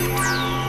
Thank